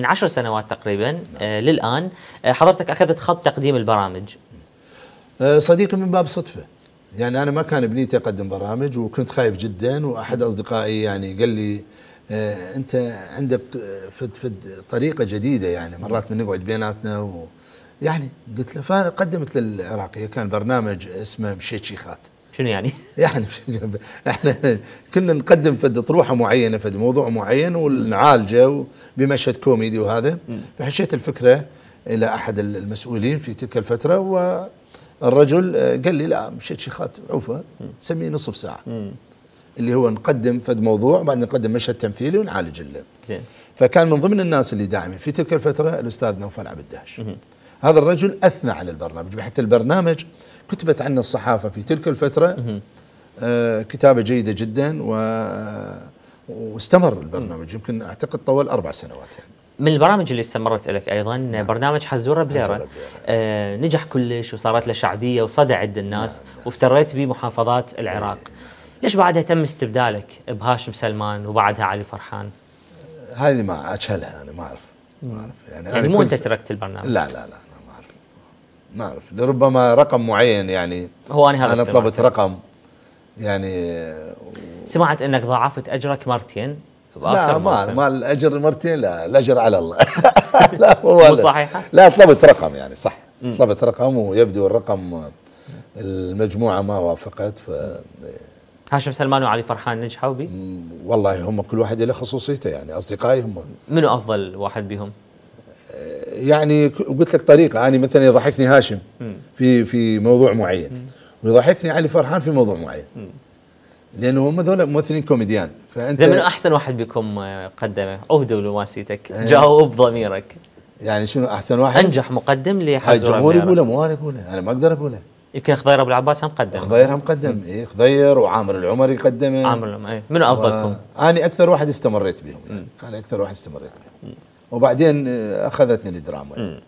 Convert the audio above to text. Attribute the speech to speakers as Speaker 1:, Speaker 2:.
Speaker 1: من عشر سنوات تقريبا آه للآن آه حضرتك أخذت خط تقديم البرامج.
Speaker 2: آه، صديقي من باب صدفة. يعني أنا ما كان بنيتي اقدم برامج وكنت خايف جدا وأحد أصدقائي يعني قال لي أنت عندك فد فد طريقة جديدة يعني مرات من نقعد بيناتنا و يعني قلت له فأنا قدمت للعراقية كان برنامج اسمه مشيت شيخات.
Speaker 1: شنو يعني؟
Speaker 2: يعني إحنا كنا نقدم فد طروحة معينة فد موضوع معين ونعالجه بمشهد كوميدي وهذا. فحشيت الفكرة إلى أحد المسؤولين في تلك الفترة والرجل آه، قال لي لا مشيت شيخات عوفة سميه نصف ساعة. اللي هو نقدم فد موضوع وبعدين نقدم مشهد تمثيلي ونعالج ال-
Speaker 1: زين.
Speaker 2: فكان من ضمن الناس اللي داعمين في تلك الفترة الأستاذ نوفل عبد الدهش. هذا الرجل أثنى على البرنامج بحيث البرنامج كتبت عنه الصحافة في تلك الفترة آه كتابة جيدة جدا و واستمر البرنامج يمكن أعتقد طول أربع سنوات يعني.
Speaker 1: من البرامج اللي استمرت لك أيضا برنامج حزوره
Speaker 2: بليرة.
Speaker 1: آه نجح كلش وصارت له شعبية وصدى عند الناس وافتريت به محافظات العراق. ليش بعدها تم استبدالك بهاشم سلمان وبعدها علي فرحان؟
Speaker 2: هذه ما أجهلها أنا ما أعرف ما أعرف يعني,
Speaker 1: يعني مو أنت تركت البرنامج.
Speaker 2: لا لا لا. ما أعرف ما أعرف لربما رقم معين يعني
Speaker 1: هو أنا هذا
Speaker 2: أنا. طلبت رقم يعني
Speaker 1: سمعت إنك ضاعفت أجرك مرتين
Speaker 2: لا
Speaker 1: باخر
Speaker 2: ما. ما الأجر مرتين لا الأجر على الله لا هو
Speaker 1: مو
Speaker 2: لا.
Speaker 1: صحيحة؟
Speaker 2: لا طلبت رقم يعني صح طلبت رقم ويبدو الرقم المجموعة ما وافقت ف
Speaker 1: هاشم سلمان وعلي فرحان نجحوا بي
Speaker 2: والله هم كل واحد له خصوصيته يعني أصدقائي هم
Speaker 1: منو أفضل واحد بهم؟
Speaker 2: يعني قلت لك طريقة. أنا مثلا يضحكني هاشم في في موضوع معين. ويضحكني علي فرحان في موضوع معين. لأنه هم ذولا ممثلين كوميديان. فأنت
Speaker 1: زي منو أحسن واحد بكم قدمه؟ عهده لواسيتك.
Speaker 2: إيه.
Speaker 1: جاوب بضميرك
Speaker 2: يعني شنو أحسن واحد؟
Speaker 1: أنجح مقدم لحزوره
Speaker 2: الجمهور. يقوله مو أنا اقوله أنا ما أقدر أقوله.
Speaker 1: يمكن خضير أبو العباس هم قدم
Speaker 2: خضير هم قدم. إيه خضير وعامر العمري قدمه.
Speaker 1: عامر لهم إيه. منو أفضلكم؟
Speaker 2: أنا أكثر واحد استمريت بهم. يعني أنا أكثر واحد استمريت بهم. وبعدين آه، أخذتني الدراما يعني.